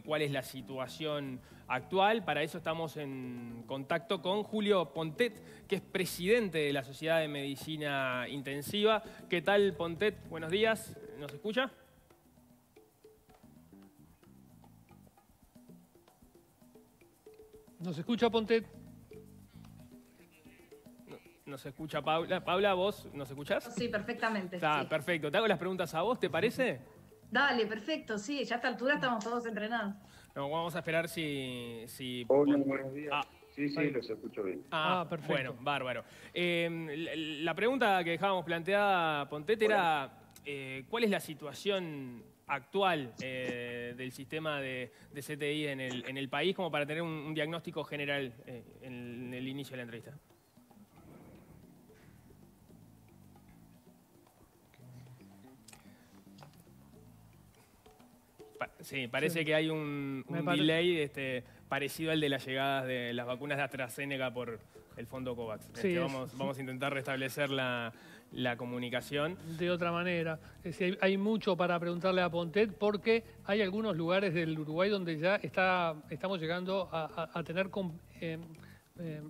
de cuál es la situación actual. Para eso estamos en contacto con Julio Pontet, que es presidente de la Sociedad de Medicina Intensiva. ¿Qué tal, Pontet? Buenos días. ¿Nos escucha? ¿Nos escucha Pontet? Nos escucha Paula. Paula, ¿vos nos escuchás? Sí, perfectamente. Está, sí. perfecto. Te hago las preguntas a vos, ¿te parece? Dale, perfecto, sí, ya a esta altura estamos todos entrenados. No, vamos a esperar si... si... Hola, buenos días. Ah. Sí, sí, los escucho bien. Ah, Ah, perfecto. Bueno, bárbaro. Eh, la, pregunta que dejábamos planteada, Pontet, era eh, ¿cuál es la situación actual eh, del sistema de, de CTI en el, en el país como para tener un, un diagnóstico general eh, en el inicio de la entrevista? Pa- Sí, parece Sí. que hay un, delay este, parecido al de las llegadas de las vacunas de AstraZeneca por el fondo COVAX. Sí, Este, es- vamos, vamos a intentar restablecer la, la comunicación. De otra manera. Es decir, hay, hay mucho para preguntarle a Pontet porque hay algunos lugares del Uruguay donde ya está, estamos llegando a, a- a tener eh, eh,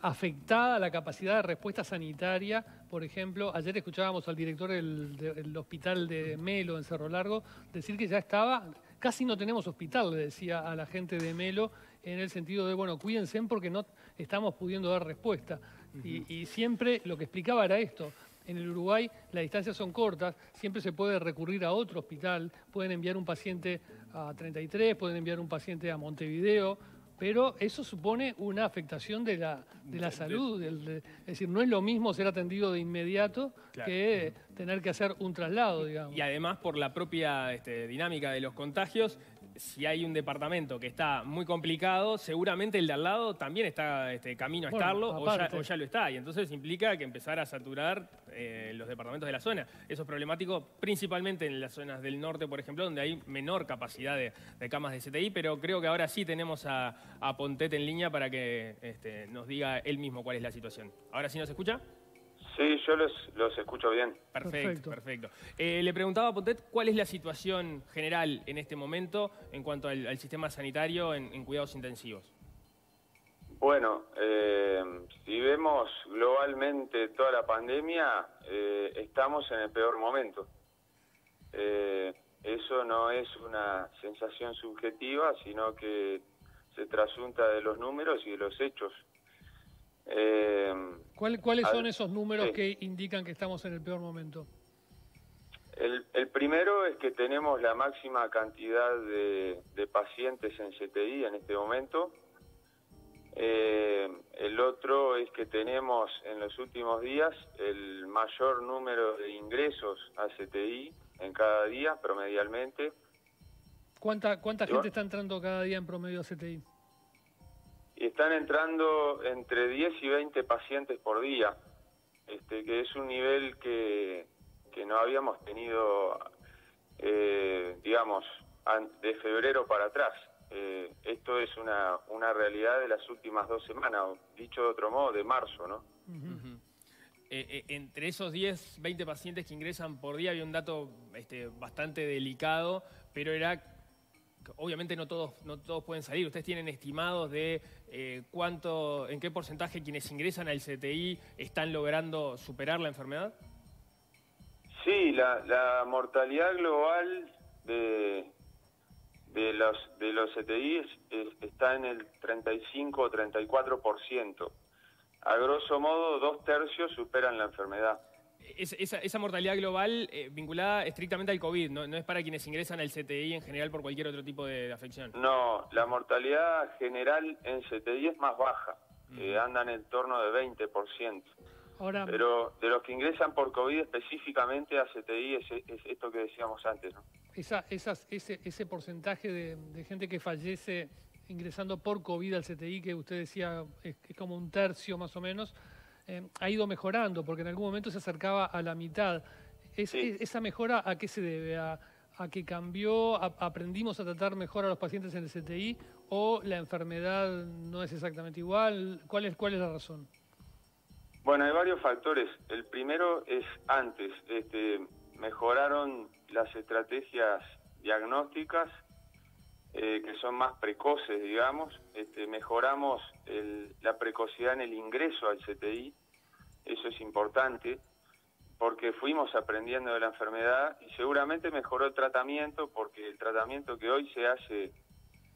afectada la capacidad de respuesta sanitaria. Por ejemplo, ayer escuchábamos al director del, del hospital de Melo en Cerro Largo decir que ya estaba, casi no tenemos hospital, le decía a la gente de Melo, en el sentido de, bueno, cuídense porque no estamos pudiendo dar respuesta. y, y siempre lo que explicaba era esto. En el Uruguay las distancias son cortas, siempre se puede recurrir a otro hospital, pueden enviar un paciente a 33, pueden enviar un paciente a Montevideo, pero eso supone una afectación de la, de la salud. del- de- es decir, no es lo mismo ser atendido de inmediato Claro. que tener que hacer un traslado, digamos. Y además, por la propia este, dinámica de los contagios, si hay un departamento que está muy complicado, seguramente el de al lado también está este, camino a Bueno, estarlo o ya, aparte. o ya lo está. Y entonces implica que empezar a saturar eh, los departamentos de la zona. Eso es problemático principalmente en las zonas del norte, por ejemplo, donde hay menor capacidad de, de camas de CTI, pero creo que ahora sí tenemos a, a Pontet en línea para que este, nos diga él mismo cuál es la situación. ¿Ahora sí nos escucha? Sí, yo los, los escucho bien. Perfecto, Perfecto. perfecto. Eh, le preguntaba a Pontet cuál es la situación general en este momento en cuanto al, al sistema sanitario en, en cuidados intensivos. Bueno, eh, si vemos globalmente toda la pandemia, eh, estamos en el peor momento. Eh, eso no es una sensación subjetiva, sino que se trasunta de los números y de los hechos. Eh, ¿Cuál- ¿Cuáles son ver, esos números sí. que indican que estamos en el peor momento? El, el primero es que tenemos la máxima cantidad de, de pacientes en CTI en este momento. Eh, el otro es que tenemos en los últimos días el mayor número de ingresos a CTI en cada día, promedialmente. ¿Cuánta, cuánta gente está entrando cada día en promedio a CTI? Están entrando entre 10 y 20 pacientes por día, este, que es un nivel que, que no habíamos tenido, eh, digamos, de febrero para atrás. Eh, esto es una, una realidad de las últimas dos semanas, o dicho de otro modo, de marzo, ¿no? Eh, entre esos 10, 20 pacientes que ingresan por día había un dato este, bastante delicado, pero era obviamente no todos, no todos pueden salir. ¿Ustedes tienen estimados de eh, cuánto, en qué porcentaje quienes ingresan al CTI están logrando superar la enfermedad? Sí, la, mortalidad global de, de los de los CTI es- está en el 35 o 34%. A grosso modo, dos tercios superan la enfermedad. Es- esa, esa mortalidad global eh, vinculada estrictamente al COVID, ¿no? no es para quienes ingresan al CTI en general por cualquier otro tipo de, de afección. No, la mortalidad general en CTI es más baja, eh, anda en el torno de 20%. Ahora, Pero de los que ingresan por COVID específicamente a CTI es, es esto que decíamos antes, ¿no? esa, esas, ese, ese porcentaje de, de gente que fallece ingresando por COVID al CTI, que usted decía es, es como un tercio más o menos, eh, ha ido mejorando, porque en algún momento se acercaba a la mitad. Es- Sí. ¿Esa mejora a qué se debe? ¿A, a que cambió, a- aprendimos a tratar mejor a los pacientes en el CTI o la enfermedad no es exactamente igual? ¿Cuál es, cuál es la razón? Bueno, hay varios factores. El primero es antes, este, mejoraron las estrategias diagnósticas, eh, que son más precoces, digamos. Este, mejoramos la precocidad en el ingreso al CTI, eso es importante, porque fuimos aprendiendo de la enfermedad y seguramente mejoró el tratamiento, porque el tratamiento que hoy se hace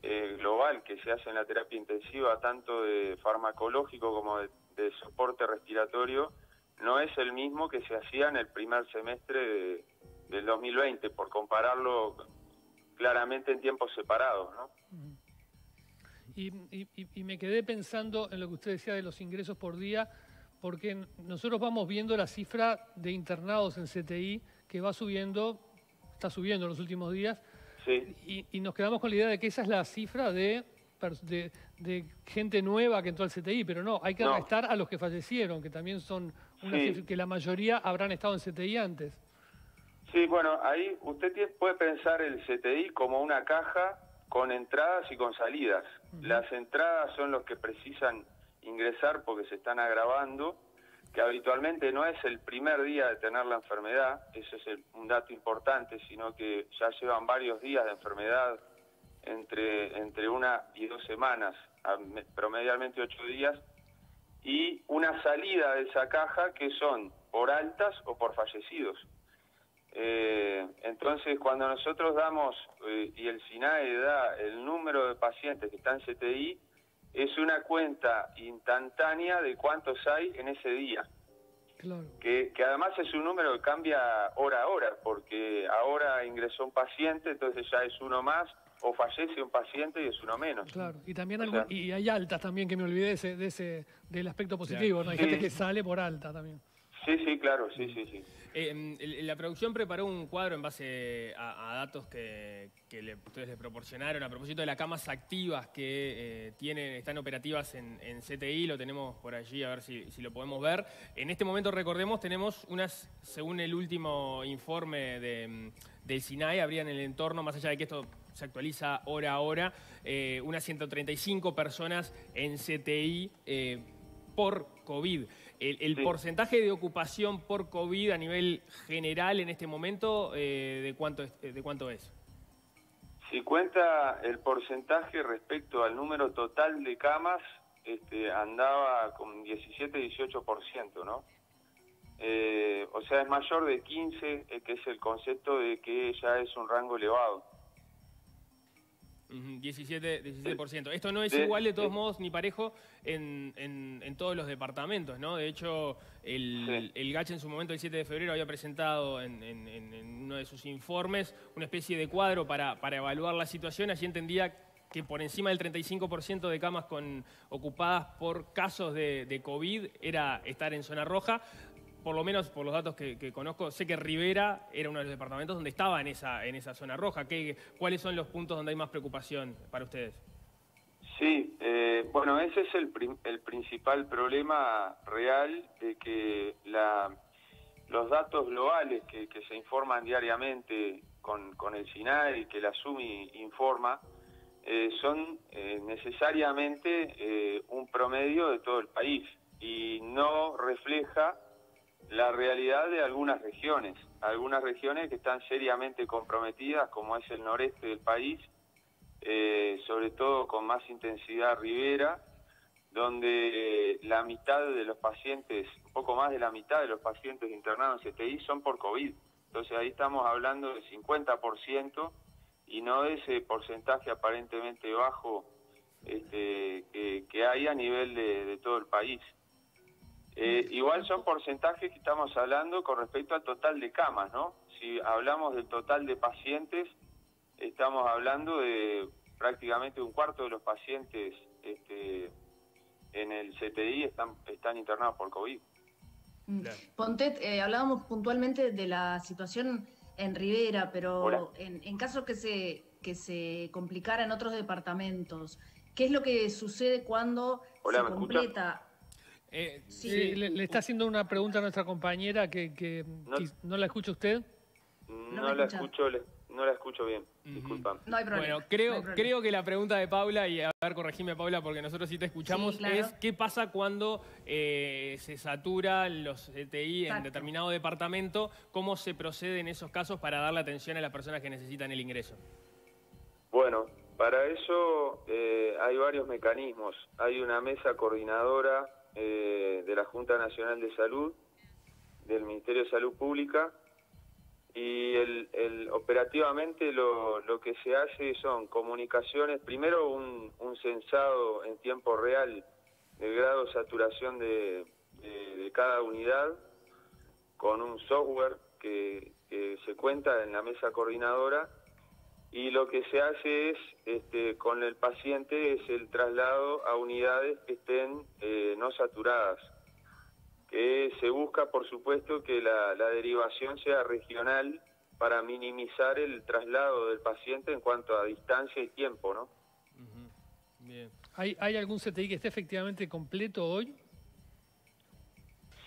eh, global, que se hace en la terapia intensiva, tanto de farmacológico como de, soporte respiratorio, no es el mismo que se hacía en el primer semestre del 2020, por compararlo claramente en tiempos separados, ¿no? Y, me quedé pensando en lo que usted decía de los ingresos por día, porque nosotros vamos viendo la cifra de internados en CTI que va subiendo, está subiendo en los últimos días, sí. y, nos quedamos con la idea de que esa es la cifra de, de, gente nueva que entró al CTI, pero no, hay que estar a los que fallecieron, que también son una que la mayoría habrán estado en CTI antes. Sí, bueno, ahí usted puede pensar el CTI como una caja con entradas y con salidas. Las entradas son los que precisan ingresar porque se están agravando, que habitualmente no es el primer día de tener la enfermedad, eso es un dato importante, sino que ya llevan varios días de enfermedad, entre, entre una y dos semanas, promedialmente ocho días, y una salida de esa caja que son por altas o por fallecidos. Eh, entonces, cuando nosotros damos, eh, y el SINAE da el número de pacientes que están en CTI, es una cuenta instantánea de cuántos hay en ese día. Que, que además es un número que cambia hora a hora, porque ahora ingresó un paciente, entonces ya es uno más, o fallece un paciente y es uno menos. Claro, y también y hay altas también, que me olvidé de ese, de ese del aspecto positivo, ¿no? Hay gente que sale por alta también. Sí, sí, claro, sí, sí, sí. Eh, la producción preparó un cuadro en base a, datos que, ustedes les proporcionaron a propósito de las camas activas que eh, tienen, están operativas en, CTI, lo tenemos por allí, a ver si, lo podemos ver. En este momento, recordemos, tenemos unas, según el último informe de, del SINAE, habría en el entorno, más allá de que esto se actualiza hora a hora, eh, unas 135 personas en CTI por COVID. El, porcentaje de ocupación por COVID a nivel general en este momento, eh, ¿de, cuánto es, ¿de cuánto es? Si cuenta el porcentaje respecto al número total de camas, este, andaba con 17-18%, ¿no? Eh, o sea, es mayor de 15, eh, que es el concepto de que ya es un rango elevado. 17, 17%. Esto no es igual de todos modos ni parejo en, en, todos los departamentos, ¿no? De hecho, el, el GACH en su momento, el 7 de febrero, había presentado en, en, uno de sus informes una especie de cuadro para, para evaluar la situación. Allí entendía que por encima del 35% de camas con, ocupadas por casos de, de COVID era estar en zona roja por lo menos por los datos que, conozco, sé que Rivera era uno de los departamentos donde estaba en esa, en esa zona roja. ¿Qué, ¿Cuáles son los puntos donde hay más preocupación para ustedes? Sí, eh, bueno, ese es el, el principal problema real de que la, los datos globales que, se informan diariamente con, con el SINAE y que la SUMI informa, eh, son eh, necesariamente un promedio de todo el país y no refleja la realidad de algunas regiones, algunas regiones que están seriamente comprometidas, como es el noreste del país, eh, sobre todo con más intensidad Rivera, donde la mitad de los pacientes, un poco más de la mitad de los pacientes internados en CTI son por COVID. Entonces ahí estamos hablando del 50% y no de ese porcentaje aparentemente bajo este, que, hay a nivel de todo el país. Eh, igual son porcentajes que estamos hablando con respecto al total de camas, ¿no? Si hablamos del total de pacientes, estamos hablando de prácticamente un cuarto de los pacientes este, en el CTI están, están internados por COVID. Mm. Pontet, eh, hablábamos puntualmente de la situación en Rivera, pero en, caso que se, que se complicara en otros departamentos, ¿qué es lo que sucede cuando se completa? Eh, sí, le, está haciendo una pregunta a nuestra compañera que, no, la escucha usted. No, la escucho, no la escucho bien. Disculpa. No hay problema. Bueno, creo, creo que la pregunta de Paula, y a ver, corregime Paula, porque nosotros sí te escuchamos, es ¿qué pasa cuando eh, se satura los ETI en determinado departamento? ¿Cómo se procede en esos casos para darle atención a las personas que necesitan el ingreso? Bueno, Para eso eh, hay varios mecanismos. Hay una mesa coordinadora eh, de la Junta Nacional de Salud, del Ministerio de Salud Pública, y el, operativamente lo, que se hace son comunicaciones, primero un, censado en tiempo real del grado de saturación de, cada unidad, con un software que se cuenta en la mesa coordinadora, y lo que se hace es, este, con el paciente, es el traslado a unidades que estén eh, no saturadas, que se busca, por supuesto, que la, derivación sea regional para minimizar el traslado del paciente en cuanto a distancia y tiempo, ¿no? Bien. ¿Hay, ¿Hay algún CTI que esté efectivamente completo hoy?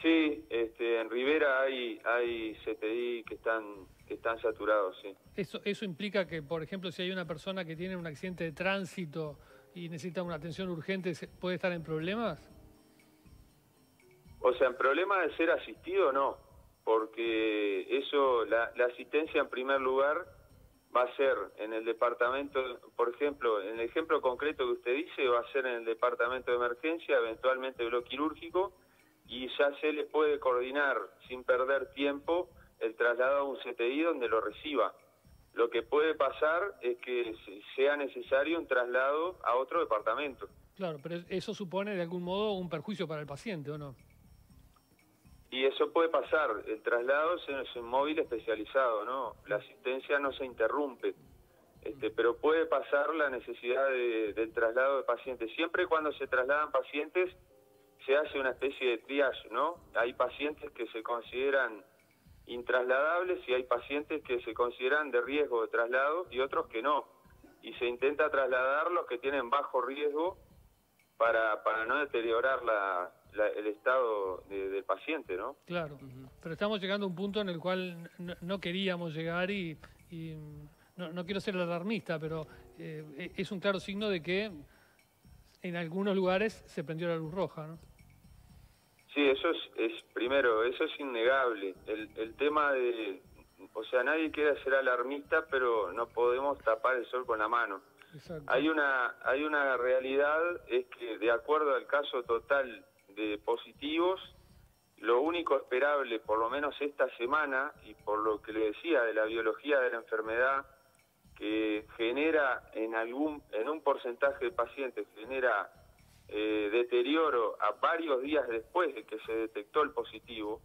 Sí, este, en Rivera hay, hay CTI que están están saturados, sí. Eso, ¿Eso implica que, por ejemplo, si hay una persona que tiene un accidente de tránsito y necesita una atención urgente, puede estar en problemas? O sea, en problemas de ser asistido no, porque eso, la, asistencia en primer lugar va a ser en el departamento, por ejemplo, en el ejemplo concreto que usted dice, va a ser en el departamento de emergencia, eventualmente bloque quirúrgico, y ya se le puede coordinar sin perder tiempo el traslado a un CTI donde lo reciba. Lo que puede pasar es que sea necesario un traslado a otro departamento. Claro, pero eso supone de algún modo un perjuicio para el paciente, ¿o no? Y eso puede pasar. El traslado es un móvil especializado, ¿no? La asistencia no se interrumpe. Este, pero puede pasar la necesidad del traslado de pacientes. Siempre cuando se trasladan pacientes se hace una especie de triage, ¿no? Hay pacientes que se consideran intrasladables y hay pacientes que se consideran de riesgo de traslado y otros que no. Y se intenta trasladar los que tienen bajo riesgo para, para no deteriorar la, el estado del paciente, ¿no? Claro, pero estamos llegando a un punto en el cual no, queríamos llegar y, no, no, quiero ser alarmista, pero eh, es un claro signo de que en algunos lugares se prendió la luz roja, ¿no? Sí, eso es, es primero, eso es innegable. El, el tema de, o sea, nadie quiere ser alarmista, pero no podemos tapar el sol con la mano. Hay una, hay una realidad, es que de acuerdo al caso total de positivos, lo único esperable, por lo menos esta semana, y por lo que le decía de la biología de la enfermedad, que genera en algún, en un porcentaje de pacientes, genera eh, deterioro a varios días después de que se detectó el positivo,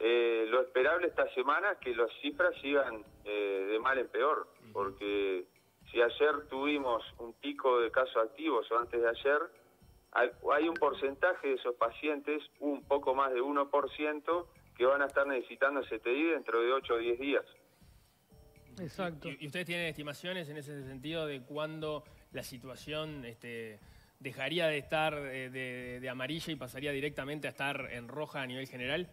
eh, lo esperable esta semana es que las cifras sigan eh, de mal en peor, porque si ayer tuvimos un pico de casos activos o antes de ayer, hay, un porcentaje de esos pacientes, un poco más de 1%, que van a estar necesitando CTI dentro de 8 o 10 días. Exacto. ¿Y, ustedes tienen estimaciones en ese sentido de cuándo la situación este, dejaría de estar eh, de, amarilla y pasaría directamente a estar en roja a nivel general?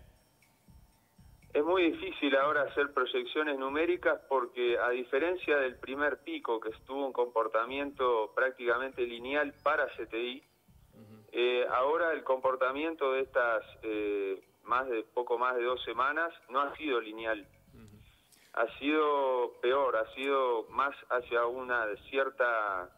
Es muy difícil ahora hacer proyecciones numéricas porque a diferencia del primer pico que estuvo un comportamiento prácticamente lineal para CTI, eh, ahora el comportamiento de estas eh, más de poco más de dos semanas no ha sido lineal. Ha sido peor, ha sido más hacia una cierta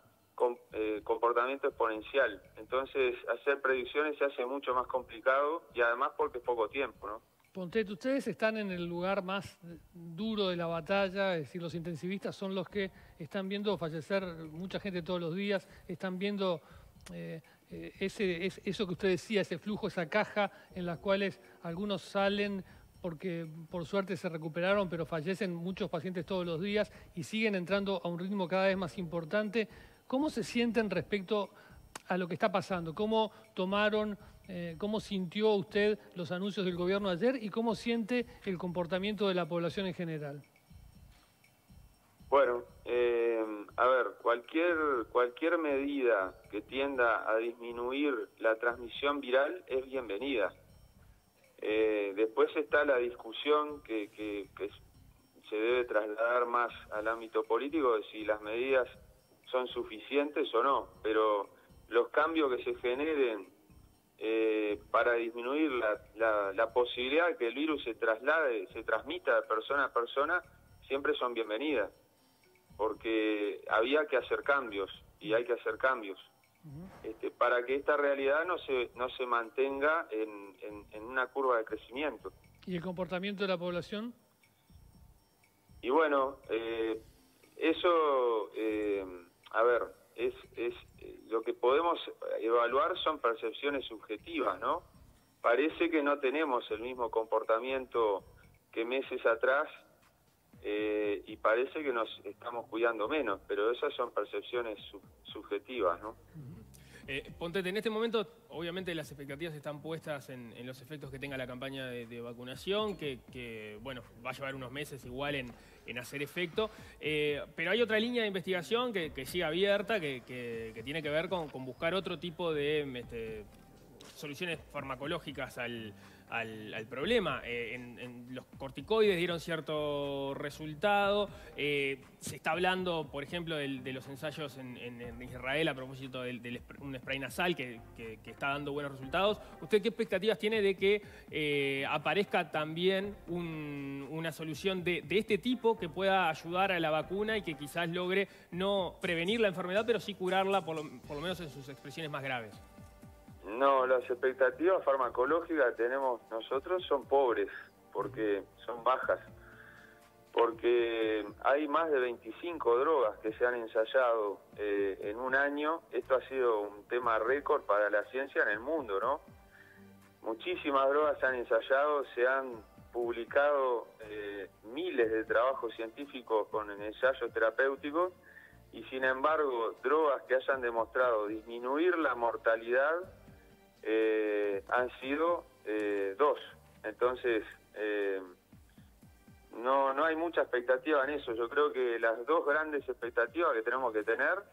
eh, comportamiento exponencial. Entonces, hacer predicciones se hace mucho más complicado y además porque es poco tiempo, ¿no? Pontet, ustedes están en el lugar más duro de la batalla, es decir, los intensivistas son los que están viendo fallecer mucha gente todos los días, están viendo eh, eh, ese, eso que usted decía, ese flujo, esa caja en las cuales algunos salen porque por suerte se recuperaron, pero fallecen muchos pacientes todos los días y siguen entrando a un ritmo cada vez más importante. ¿Cómo se sienten respecto a lo que está pasando? ¿Cómo tomaron, eh, cómo sintió usted los anuncios del gobierno ayer y cómo siente el comportamiento de la población en general? Bueno, eh, a ver, cualquier, cualquier medida que tienda a disminuir la transmisión viral es bienvenida. Eh, después está la discusión que, que se debe trasladar más al ámbito político de si las medidas son suficientes o no, pero los cambios que se generen eh, para disminuir la, la, posibilidad de que el virus se traslade, se transmita de persona a persona, siempre son bienvenidas. porque había que hacer cambios y hay que hacer cambios este, para que esta realidad no se, no se mantenga en, en, una curva de crecimiento. ¿Y el comportamiento de la población? Y bueno, eh, eso, eh, a ver, es, es lo que podemos evaluar son percepciones subjetivas, ¿no? Parece que no tenemos el mismo comportamiento que meses atrás eh, y parece que nos estamos cuidando menos, pero esas son percepciones subjetivas, ¿no? Eh, Ponte, en este momento, obviamente las expectativas están puestas en, los efectos que tenga la campaña de, vacunación, que, bueno, va a llevar unos meses igual en, hacer efecto, eh, pero hay otra línea de investigación que, sigue abierta, que, tiene que ver con, buscar otro tipo de este, soluciones farmacológicas al, al, problema. Eh, en, los corticoides dieron cierto resultado. Eh, se está hablando, por ejemplo, de los ensayos en, Israel a propósito de, un spray nasal que, está dando buenos resultados. ¿Usted qué expectativas tiene de que eh, aparezca también una solución de, este tipo que pueda ayudar a la vacuna y que quizás logre no prevenir la enfermedad, pero sí curarla, por lo menos en sus expresiones más graves? No, las expectativas farmacológicas que tenemos nosotros son pobres, porque son bajas, porque hay más de 25 drogas que se han ensayado eh, en un año. Esto ha sido un tema récord para la ciencia en el mundo, ¿no? Muchísimas drogas se han ensayado, se han publicado eh, miles de trabajos científicos con ensayos terapéuticos y sin embargo drogas que hayan demostrado disminuir la mortalidad eh, han sido eh, dos. Entonces, eh, no, no hay mucha expectativa en eso. Yo creo que las dos grandes expectativas que tenemos que tener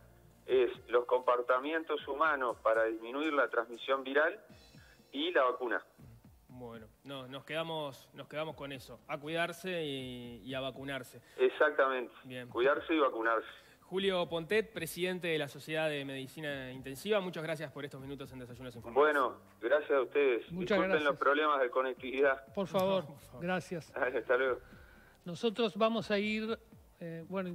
es los comportamientos humanos para disminuir la transmisión viral y la vacuna. Bueno, no, nos quedamos, nos quedamos con eso, a cuidarse y, y a vacunarse. Exactamente, Bien. cuidarse y vacunarse. Julio Pontet, presidente de la Sociedad de Medicina Intensiva, muchas gracias por estos minutos en Desayunos Informados. Bueno, gracias a ustedes. Muchas Disculpen los problemas de conectividad. Por favor, gracias. Hasta luego. Nosotros vamos a ir, eh, bueno,